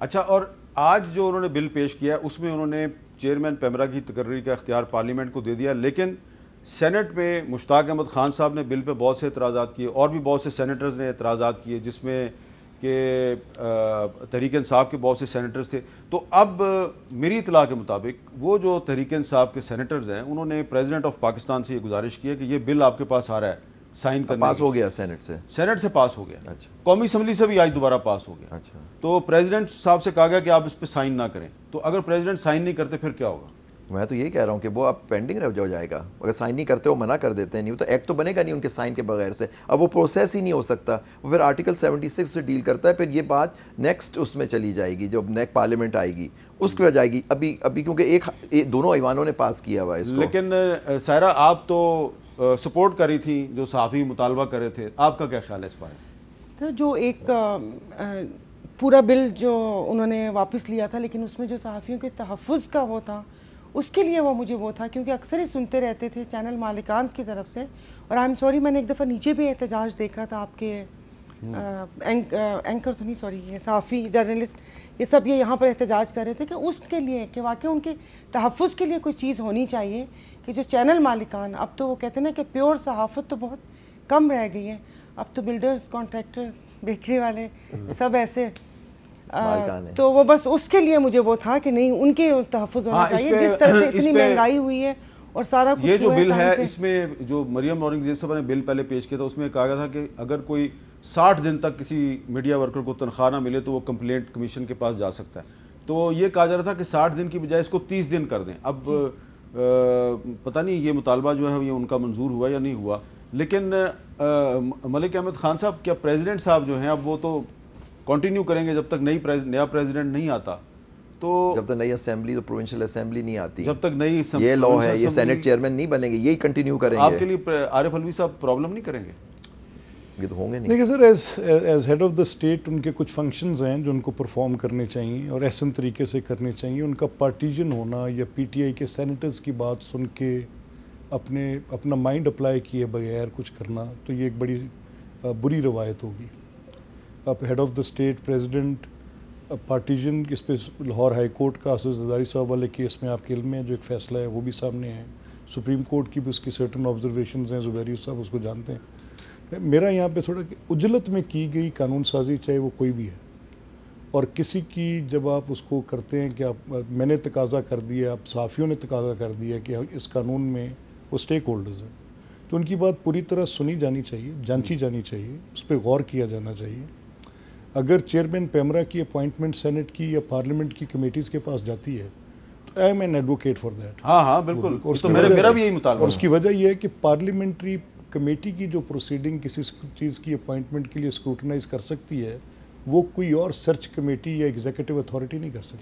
अच्छा और आज जो उन्होंने बिल पेश किया, उसमें उन्होंने चेयरमैन पैमरा की तकर्री का अख्तियार पार्लियामेंट को दे दिया, लेकिन सेनेट में मुश्ताक अहमद खान साहब ने बिल पे बहुत से एतराज़ा किए, और भी बहुत से सेनेटर्स ने एतराज़ा किए, जिसमें कि तहरीक इंसाफ के बहुत से सेनेटर्स थे। तो अब मेरी इतला के मुताबिक, वो जो तहरीक इंसाफ के सेनेटर्स हैं, उन्होंने प्रेसिडेंट ऑफ़ पाकिस्तान से ये गुजारिश की है कि ये बिल आपके पास आ रहा है। साइन करने पास हो गया सेनेट से। सेनेट से पास हो गया। अच्छा। कौमी असम्बली से भी आज दोबारा पास हो गया। अच्छा। तो प्रेसिडेंट साहब से कहा गया कि आप इस पर साइन ना करें। तो अगर प्रेसिडेंट साइन नहीं करते फिर क्या होगा? मैं तो यही कह रहा हूँ कि वो अब पेंडिंग रह जाएगा। अगर साइन नहीं करते हो मना कर देते हैं। नहीं तो एक्ट तो बनेगा नहीं उनके साइन के बगैर से। अब वो प्रोसेस ही नहीं हो सकता। वो फिर आर्टिकल 76 से डील करता है फिर ये बात नेक्स्ट उसमें चली जाएगी जब नेक्स्ट पार्लियामेंट आएगी। उसके बाद जाएगी अभी अभी क्योंकि एक, एक दोनों ईवानों ने पास किया हुआ है लेकिन सायरा आप तो सपोर्ट करी थी जो साफ़ी मुतालबा करे थे। आपका क्या ख्याल है इस बारे तो जो एक आ, पूरा बिल जो उन्होंने वापस लिया था लेकिन उसमें जो सहाफ़ियों के तहफ़ का वो था उसके लिए वो मुझे वो था क्योंकि अक्सर ही सुनते रहते थे चैनल मालिकान की तरफ़ से। और आई एम सॉरी मैंने एक दफ़ा नीचे भी एहतजाज देखा था आपके एंकर तो नहीं सॉरी ये साफ़ी जर्नलिस्ट ये सब ये यहाँ पर एहतजाज कर रहे थे कि उसके लिए कि वाकई उनके तहफ़ के लिए कोई चीज़ होनी चाहिए कि जो चैनल मालिकान अब तो वो कहते हैं ना कि प्योर सहाफ़त तो बहुत कम रह गई है अब तो बिल्डर्स कॉन्ट्रैक्टर्स बेकरी वाले सब ऐसे आ, तो वो बस उसके लिए मुझे वो था कि नहीं उनके तहफ़ होना हाँ, चाहिए जिस तरह से इतनी महँगाई हुई है। और सारा कुछ ये जो बिल है इसमें जो मरियम औरंगज़ेब साहब ने बिल पहले पेश किया था उसमें कहा गया था कि अगर कोई साठ दिन तक किसी मीडिया वर्कर को तनख्वाह ना मिले तो वो कंप्लेंट कमीशन के पास जा सकता है। तो ये कहा जा रहा था कि साठ दिन की बजाय इसको तीस दिन कर दें। अब आ, पता नहीं ये मुतालबा जो है ये उनका मंजूर हुआ या नहीं हुआ। लेकिन मलिक अहमद खान साहब क्या प्रेसिडेंट साहब जो हैं अब वो तो कंटिन्यू करेंगे जब तक नई प्रेज, नया प्रेसिडेंट नहीं आता। तो जब तक नई असेंबली तो प्रोविंशियल असेंबली नहीं आती। जब तक नई ये लॉ है ये सेनेट चेयरमैन नहीं बनेंगे यही कंटिन्यू करेंगे। आपके लिए आरिफ अलवी साहब प्रॉब्लम नहीं करेंगे? ये तो होंगे नहीं। देखिए sir as as head of the state उनके कुछ फ़ंक्शंस हैं जो उनको परफॉर्म करने चाहिए और ऐसा तरीके से करने चाहिए। उनका पार्टीजन होना या पीटीआई के सेनेटर्स की बात सुन के अपने अपना माइंड अप्लाई किए बगैर कुछ करना तो ये एक बड़ी बुरी रवायत होगी। अब head of the state president partisan इस पर लाहौर हाई कोर्ट का असदारी साहब वाले केस में आपके इल्म में जो एक फ़ैसला है, वो भी सामने है। सुप्रीम कोर्ट की भी उसकी सर्टन ऑब्जर्वेशन हैं जुबैरी साहब उसको जानते हैं। मेरा यहाँ पे थोड़ा उजलत में की गई कानून साजी, चाहे वो कोई भी है। और किसी की जब आप उसको करते हैं कि आप, मैंने तकाजा कर दिया, आप साफ़ियों ने तकाजा कर दिया कि इस कानून में वो स्टेक होल्डर्स हैं तो उनकी बात पूरी तरह सुनी जानी चाहिए जांची जानी चाहिए, उस पर गौर किया जाना चाहिए। अगर चेयरमैन पैमरा की अपॉइंटमेंट सेनेट की या पार्लियामेंट की कमेटीज़ के पास जाती है तो I am an advocate for that हाँ हाँ बिल्कुल। और तो मेरा मेरा भी यही मुताबिक और उसकी वजह यह है कि पार्लियामेंट्री कमेटी की जो प्रोसीडिंग किसी चीज़ की अपॉइंटमेंट के लिए स्क्रूटनाइज कर सकती है वो कोई और सर्च कमेटी या एग्जीक्यूटिव अथॉरिटी नहीं कर सकती।